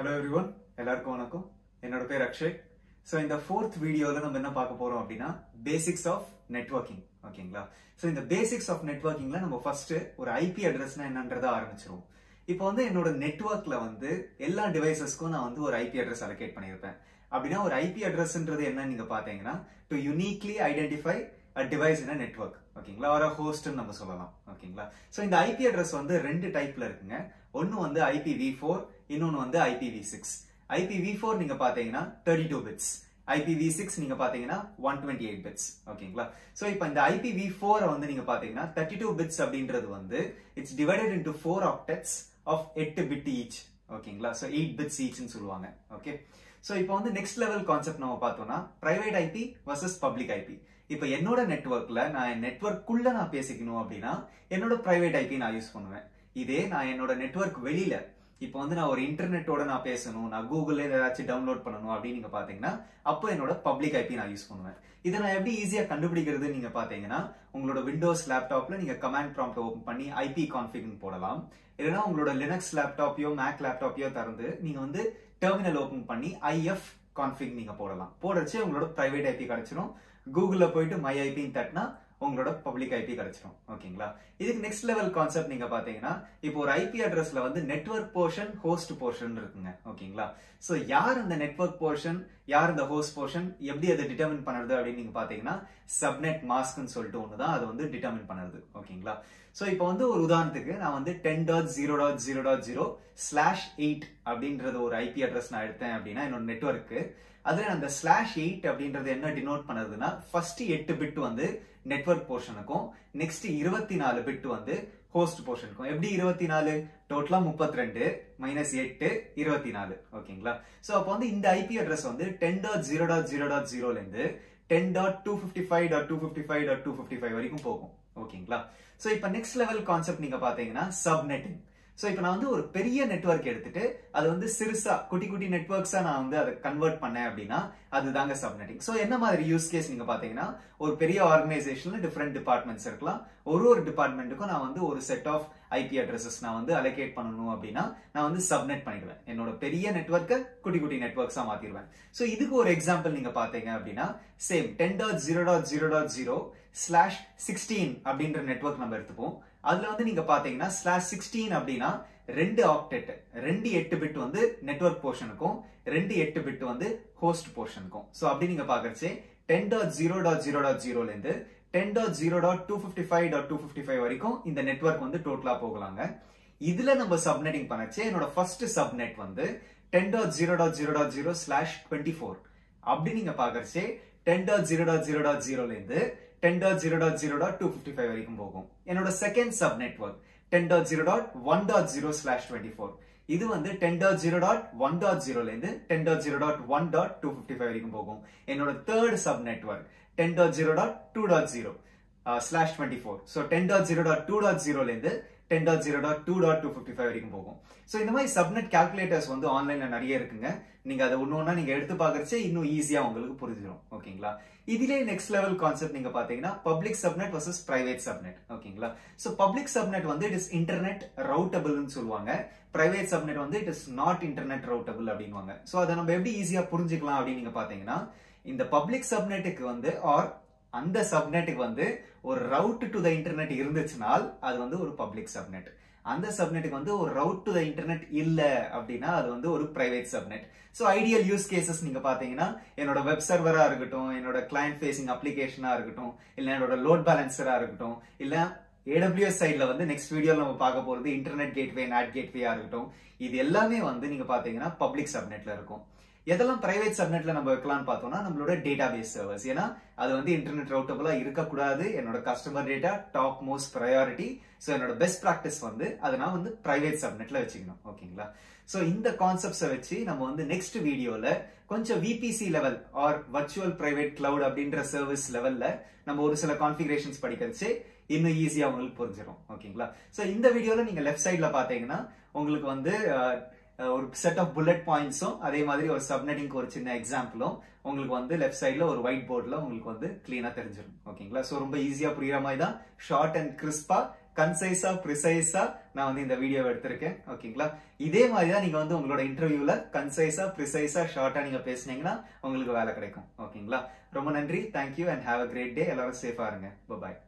Hello everyone எல்லாருக்கும் வணக்கம். என்னோட பேர் அக்ஷய். ஸோ இந்த ஃபோர்த் வீடியோவில் நம்ம என்ன பார்க்க போறோம் அப்படின்னா பேசிக்ஸ் ஆஃப் நெட்வொர்க்கிங் ஓகேங்களா? ஸோ இந்த பேசிக்ஸ் ஆஃப் நெட்வொர்க்கிங்ல நம்ம ஃபர்ஸ்ட் ஒரு ஐபி அட்ரஸ்னா என்னன்றதை ஆரம்பிச்சிருவோம். இப்போ வந்து என்னோட நெட்வொர்க்ல வந்து எல்லா டிவைசஸ்க்கும் நான் வந்து ஒரு ஐபி அட்ரஸ் அலோகேட் பண்ணியிருப்பேன். அப்படின்னா ஒரு ஐபி அட்ரஸ்ன்றது என்னன்னு நீங்க பாத்தீங்கன்னா டு யூனிக்லி ஐடென்டிஃபை டிவைஸ் என்ன நெட்வொர்க் ஓகேங்களா ஒரு ஹோஸ்ட்னு நம்ம சொல்லலாம். ஓகேங்களா ஸோ இந்த ஐபி அட்ரஸ் வந்து ரெண்டு டைப்ல இருக்குங்க. ஒன்னு வந்து ஐபிவி ஃபோர் இன்னொன்னு வந்து ஐபிவி சிக்ஸ் ஐபிவி ஃபோர் நீங்க பாத்தீங்கன்னா thirty two bits IPv six நீங்க பாத்தீங்கன்னா ஒன் டுவெண்ட்டி எயிட் பிட்ஸ் ஓகேங்களா சோ இப்போ இந்த ஐபிவி ஃபோர் வந்து நீங்க பாத்தீங்கன்னா தேர்ட்டி டூ பிட்ஸ் அப்படின்றது வந்து it's divided into four octets of எட்டு பிட் ஈச் ஓகேங்களா ஸோ எயிட் பிட்ஸ் ஈச்னு சொல்லுவாங்க. ஓகே ஸோ இப்போ வந்து நெக்ஸ்ட் லெவல் கான்செப்ட் நம்ம பார்த்தோம்னா private IP versus public IP இப்போ என்னோட நெட்ஒர்க்ல நான் என் நெட்ஒர்க்குள்ள நான் பேசிக்கணும் அப்படின்னா என்னோட பிரைவேட் ஐபி நான் யூஸ் பண்ணுவேன். இதே நான் என்னோட நெட்ஒர்க் வெளியில. இப்போ வந்து நான் ஒரு இன்டர்நெட்டோட நான் பேசணும் நான் கூகுள்ல ஏதாச்சும் டவுன்லோட் பண்ணணும் அப்படின்னு நீங்க பாத்தீங்கன்னா அப்போ என்னோட பப்ளிக் ஐபி நான் யூஸ் பண்ணுவேன். இதை நான் எப்படி ஈஸியா கண்டுபிடிக்கிறது நீங்க பாத்தீங்கன்னா உங்களோட விண்டோஸ் லேப்டாப்ல நீங்க கமாண்ட் ப்ராம்ப்ட் ஓபன் பண்ணி ஐபி கான்ஃபிக்னு போடலாம். இல்லைன்னா உங்களோட லினக்ஸ் லேப்டாப்பையோ மேக் லேப்டாப்பையோ திறந்து நீங்க வந்து டெர்மினல் ஓபன் பண்ணி ஐஎஃப் கான்ஃபிக் நீங்க போடலாம். போடச்சு உங்களோட பிரைவேட் ஐபி கிடைச்சிரும். கூகுள்ல போயிட்டு மை ஐபின்னு தட்டினா உங்களோட பப்ளிக் ஐபி கிடைச்சிரும். ஓகேங்களா? இதுக்கு நெக்ஸ்ட் லெவல் கான்செப்ட் நீங்க பாத்தீங்கன்னா இப்போ ஒரு ஐபி அட்ரஸ்ல வந்து நெட்வொர்க் போர்ஷன் ஹோஸ்ட் போர்ஷன் இருக்குங்க. ஓகேங்களா? சோ யார் அந்த நெட்வொர்க் போர்ஷன் யார் இந்த ஹோஸ்ட் போர்ஷன் எப்படி அதை டிட்டர்மின் பண்ணுறது அப்படின்னு நீங்கள் பார்த்தீங்கன்னா சப்நெட் மாஸ்க்னு சொல்லிட்டு ஒன்று தான் அதை வந்து டிட்டர்மின் பண்ணுறது. ஓகேங்களா ஸோ இப்போ வந்து ஒரு உதாரணத்துக்கு நான் வந்து ten dot zero dot zero dot zero slash eight அப்படின்றது ஒரு ஐபி அட்ரஸ் நான் எடுத்தேன் அப்படின்னா என்னோட நெட்ஒர்க்கு அதில் அந்த ஸ்லாஷ் எயிட் அப்படின்றது என்ன டினோட் பண்ணுறதுன்னா ஃபர்ஸ்ட் எட்டு பிட் வந்து நெட்ஒர்க் போர்ஷனுக்கும் நெக்ஸ்ட் இருபத்தி நாலு பிட் வந்து ஹோஸ்ட் போர்ஷனுக்கும் எப்படி இருபத்தி நாலு டோட்டலா முப்பத்தி ரெண்டு மைனஸ் எட்டு இருபத்தி நாலு ஓகேங்களா? சோ அப்போ வந்து இந்த ஐபி அட்ரஸ் வந்து ten dot zero dot zero dot ஜீரோல இருந்து ten dot two fifty five dot two fifty five dot two fifty five வரைக்கும் போகும். ஓகேங்களா சோ இப்போ நெக்ஸ்ட் லெவல் கான்செப்ட் நீங்க பாத்தீங்கன்னா சப்நெட்டிங் ஸோ இப்போ நான் வந்து ஒரு பெரிய நெட்ஒர்க் எடுத்துட்டு அது வந்து சிறுசா குட்டி குட்டி நெட்ஒர்க்ஸா நான் வந்து அதை கன்வெர்ட் பண்ணேன் அப்படின்னா அதுதாங்க சப்நெட்டிங் ஸோ என்ன மாதிரி யூஸ் கேஸ் நீங்க பாத்தீங்கன்னா ஒரு பெரிய ஆர்கனைசேஷன்ல டிஃப்ரெண்ட் டிபார்ட்மெண்ட்ஸ் இருக்கலாம். ஒரு ஒரு டிபார்ட்மெண்ட்டுக்கும் நான் வந்து ஒரு செட் ஆஃப் ஐபி அட்ரஸஸ் நான் வந்து அலோகேட் பண்ணணும் அப்படின்னா நான் வந்து சப்நெட் பண்ணிடுவேன். என்னோட பெரிய நெட்ஒர்க்கை குட்டி குட்டி நெட்ஒர்க்ஸா மாத்திடுவேன். ஸோ இதுக்கு ஒரு எக்ஸாம்பிள் நீங்க பாத்தீங்க அப்படின்னா same ten dot zero dot zero dot zero slash sixteen அப்படின்ற நெட்ஒர்க் நம்ம எடுத்துப்போம். அதுல வந்து நீங்க பாத்தீங்கன்னா ஸ்லாஷ் சிக்ஸ்டீன் அப்படின்னா ரெண்டு ஆக்டெட் ரெண்டு எட்டு பிட் வந்து நெட்ஒர்க் போர்ஷனுக்கும் ரெண்டு எட்டு பிட் வந்து ஹோஸ்ட் போர்ஷனுக்கும் ஸோ அப்படி நீங்க பாக்குறச்சு ten dot zero dot zero dot ஜீரோல இருந்து ten dot zero dot two fifty five dot two fifty five வரைக்கும் இந்த நெட்ஒர்க் வந்து டோட்டலா போகலாங்க இதுல நம்ம சப்நெட்டிங் பண்ணச்சு என்னோட ஃபர்ஸ்ட் சப்நெட் வந்து ten dot zero dot zero dot zero slash twenty four அப்படி நீங்க பாக்குறச்சே ten dot zero dot zero dot ஜீரோல இருந்து ten dot zero dot zero dot two fifty five வரைக்கும் போகும். என்னோட second sub network ten dot zero dot one dot zero slash twenty four இது வந்து ten dot zero dot one dot ஜீரோலேருந்து ten dot zero dot one dot two fifty five வரைக்கும் போகும். என்னோட third sub network ten dot zero dot two dot zero slash twenty four so ten dot zero dot two dot ஜீரோலேருந்து ten dot zero dot two dot two fifty five வரைக்கும் போகும். So இந்த மாதிரி subnet calculators வந்து ஆன்லைனில் நிறைய இருக்குங்க. நீங்கள் அதை ஒன்று ஒன்றா நீங்கள் எடுத்து பார்க்கறச்சே இன்னும் ஈஸியாக உங்களுக்கு புரிஞ்சிடும் ஓகேங்களா? இதுலே நெக்ஸ்ட் லெவல் கான்செப்ட் நீங்கள் பார்த்தீங்கன்னா public subnet versus private subnet ஓகேங்களா? ஸோ பப்ளிக் சப்நெட் வந்து இட் இஸ் இன்டர்நெட் ரவுட்டபிள்னு சொல்லுவாங்க. பிரைவேட் சப்நெட் வந்து it is not internet routable அப்படின்வாங்க ஸோ அதை நம்ம எப்படி ஈஸியாக புரிஞ்சுக்கலாம் அப்படின்னு நீங்க பாத்தீங்கன்னா இந்த பப்ளிக் சப்நெட்டுக்கு வந்து ஆர் அந்த சப்நெட்டுக்கு வந்து ஒரு ரவுட் டு த இன்டர்நெட் இருந்துச்சுனால் அது வந்து ஒரு பப்ளிக் சப்நெட் அந்த சப்நெட்டுக்கு வந்து ஒரு ரவுட் டு த இன்டர்நெட் இல்லை அப்படின்னா அது வந்து ஒரு private subnet so ideal use cases நீங்கள் பார்த்தீங்கன்னா என்னோட வெப் சர்வராக இருக்கட்டும் என்னோட கிளைண்ட் ஃபேசிங் அப்ளிகேஷனாக இருக்கட்டும் இல்லை என்னோட லோட் பேலன்சராக இருக்கட்டும் இல்லை ஏடபிள்யூஎஸ் சைட்ல வந்து நெக்ஸ்ட் வீடியோவில் நம்ம பார்க்க போகிறது இன்டர்நெட் கேட்வே நாட் கேட்வேயாக இருக்கட்டும். இது எல்லாமே வந்து நீங்கள் பார்த்தீங்கன்னா பப்ளிக் சப்நெட்டில் இருக்கும். எதெல்லாம் பிரைவேட் சப்நெட்ல நம்ம வைக்கலாம்னு பார்த்தோம்னா நம்மளோட டேட்டா பேஸ் சர்வர்ஸ் ஏன்னா அது வந்து இன்டர்நெட் ரவுட்டபுளா இருக்கக்கூடாது. என்னோட customer data top most priority so என்னோட பெஸ்ட் ப்ராக்டிஸ் வந்து அதை நான் வந்து பிரைவேட் சப்நெட்ல வச்சுக்கணும். ஓகேங்களா? ஸோ இந்த கான்செப்ட்ஸை வச்சு நம்ம வந்து நெக்ஸ்ட் வீடியோல கொஞ்சம் VPC level or virtual private cloud அப்படின்ற சர்வீஸ் லெவல்ல நம்ம ஒரு சில கான்ஃபிகரேஷன்ஸ் படிக்கிறச்சு இன்னும் ஈஸியா உங்களுக்கு புரிஞ்சிடும் ஓகேங்களா? ஸோ இந்த வீடியோல நீங்க லெஃப்ட் சைட்ல பாத்தீங்கன்னா உங்களுக்கு வந்து ஒரு செட் ஆஃப் புல்லட் பாயிண்ட்ஸும் அதே மாதிரி ஒரு சப்நெட்டிங்க்கு ஒரு சின்ன எக்ஸாம்பிளும் உங்களுக்கு வந்து லெஃப்ட் சைடில் ஒரு ஒயிட் போர்டில் உங்களுக்கு வந்து கிளீனாக தெரிஞ்சிடும் ஓகேங்களா ஸோ ரொம்ப ஈஸியாக புரியுற மாதிரி தான். ஷார்ட் அண்ட் கிறிஸ்பாக கன்சைஸா ப்ரிசைஸா நான் வந்து இந்த வீடியோ எடுத்திருக்கேன். ஓகேங்களா இதே மாதிரி தான் நீங்க வந்து உங்களோட இன்டர்வியூல கன்சைஸா ப்ரிசைஸா ஷார்ட்டா நீங்க பேசுனீங்கன்னா உங்களுக்கு வேலை கிடைக்கும். ஓகேங்களா ரொம்ப நன்றி. Thank you and have a great day எல்லாரும் சேஃபா இருங்க. பாய்